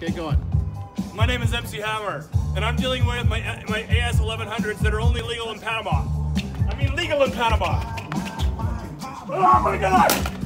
Okay, go on. My name is MC Hammer, and I'm dealing with my, my AS 1100s that are only legal in Panama. I mean, legal in Panama. Oh my God!